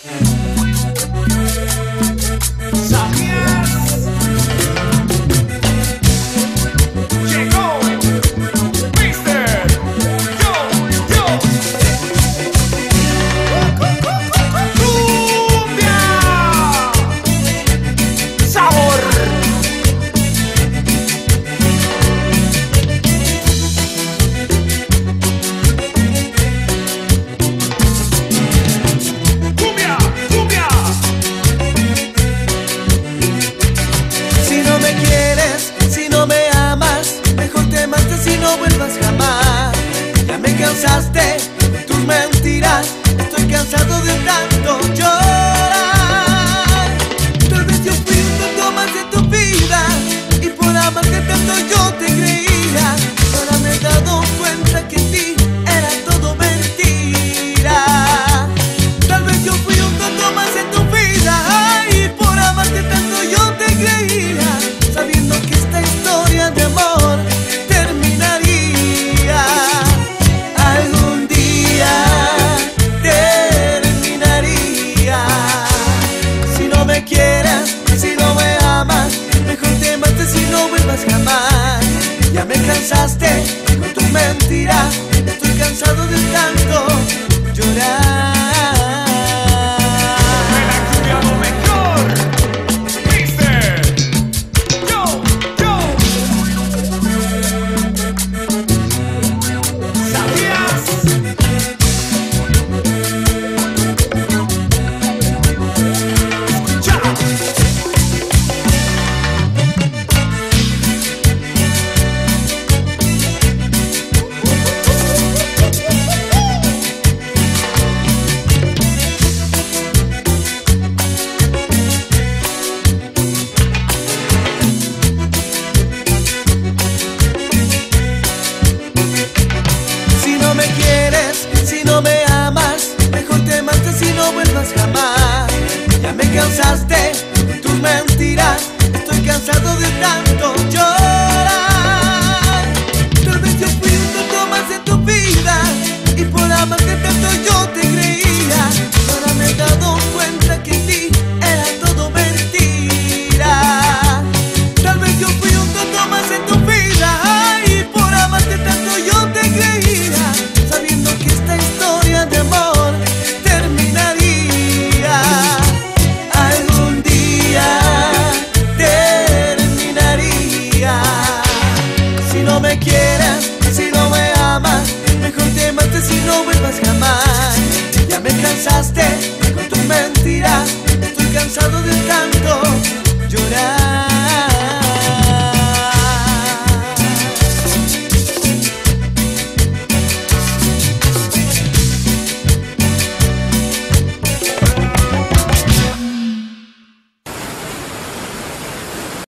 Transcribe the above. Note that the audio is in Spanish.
Thank. Tus mentiras. Estoy cansado de tanto llorar. Cansaste con tus mentiras. Estoy cansado de tanto llorar. Ya me cansaste tus mentiras, estoy cansado de tanto.